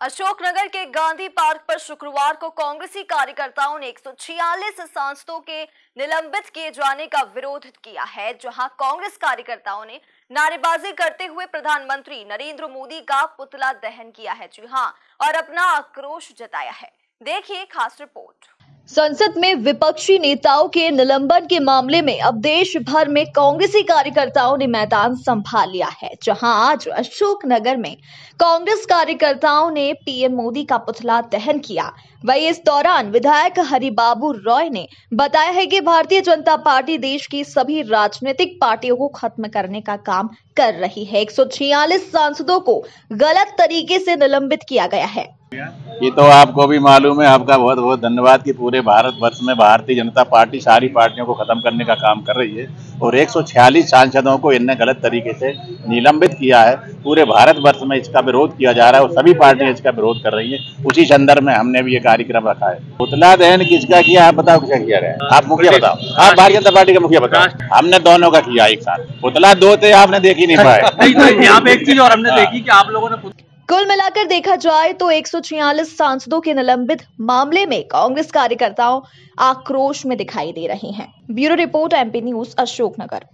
अशोकनगर के गांधी पार्क पर शुक्रवार को कांग्रेसी कार्यकर्ताओं ने 146 सांसदों के निलंबित किए जाने का विरोध किया है, जहाँ कांग्रेस कार्यकर्ताओं ने नारेबाजी करते हुए प्रधानमंत्री नरेंद्र मोदी का पुतला दहन किया है। जी हाँ, और अपना आक्रोश जताया है। देखिए खास रिपोर्ट। संसद में विपक्षी नेताओं के निलंबन के मामले में अब देश भर में कांग्रेसी कार्यकर्ताओं ने मैदान संभाल लिया है, जहाँ आज अशोकनगर में कांग्रेस कार्यकर्ताओं ने पीएम मोदी का पुतला दहन किया। वही इस दौरान विधायक हरिबाबू रॉय ने बताया है कि भारतीय जनता पार्टी देश की सभी राजनीतिक पार्टियों को खत्म करने का काम कर रही है। एक सौ छियालीस सांसदों को गलत तरीके से निलंबित किया गया है। ये तो आपको भी मालूम है आपका बहुत बहुत धन्यवाद कि पूरे भारत वर्ष में भारतीय जनता पार्टी सारी पार्टियों को खत्म करने का काम कर रही है और 146 सांसदों को इनने गलत तरीके से निलंबित किया है। पूरे भारत वर्ष में इसका विरोध किया जा रहा है और सभी पार्टियाँ इसका विरोध कर रही है। उसी संदर्भ में हमने भी ये कार्यक्रम रखा है। पुतला दहन किसका किया? आप बताओ किसका किया गया आप मुखिया बताओ। आप भारतीय जनता पार्टी का मुखिया बताओ। हमने दोनों का किया एक साथ। पुतला दो थे आपने देखी नहीं पाए। यहाँ पे एक चीज़ और हमने देखी की आप लोगों ने कुल मिलाकर देखा जाए तो 146 सांसदों के निलंबित मामले में कांग्रेस कार्यकर्ताओं आक्रोश में दिखाई दे रहे हैं। Bureau report, MP news, Ashoknagar.